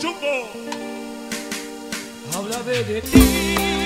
Chumbo. Háblame de ti.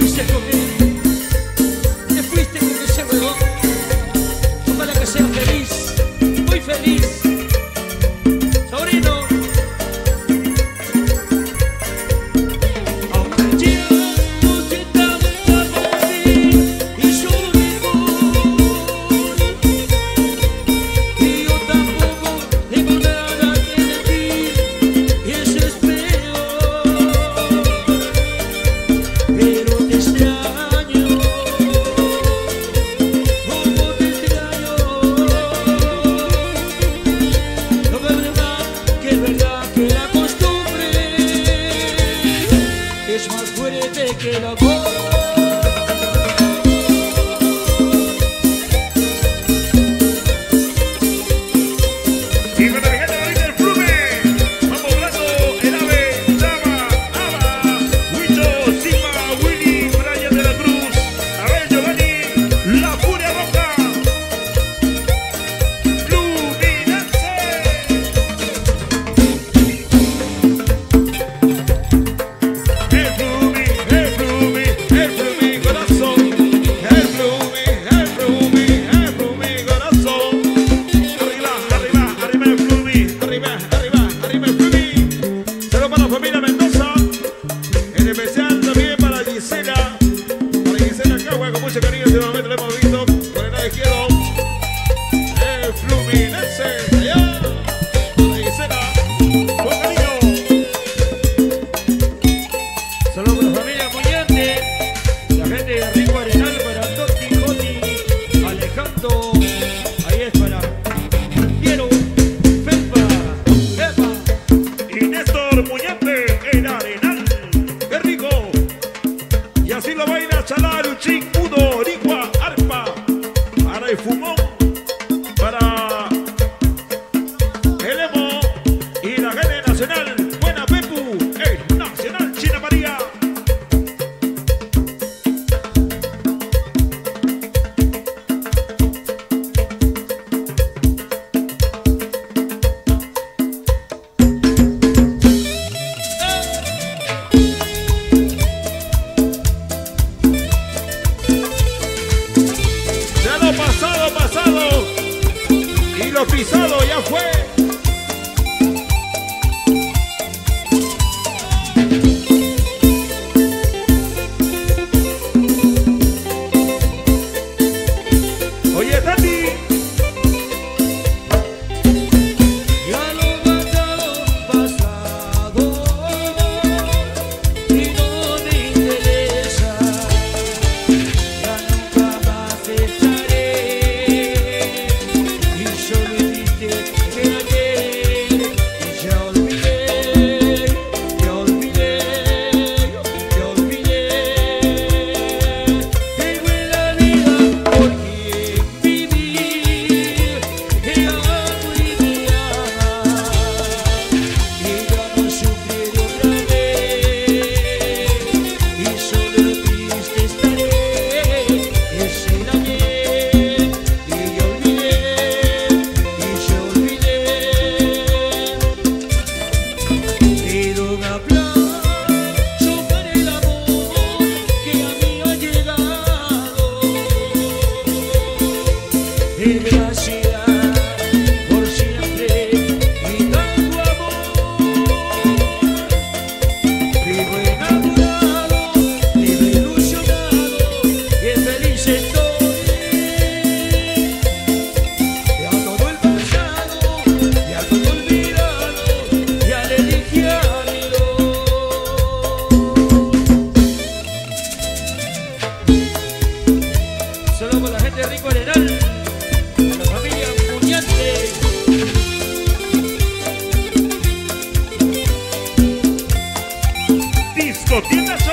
enxergou I'm te quiero por cheek. Sotines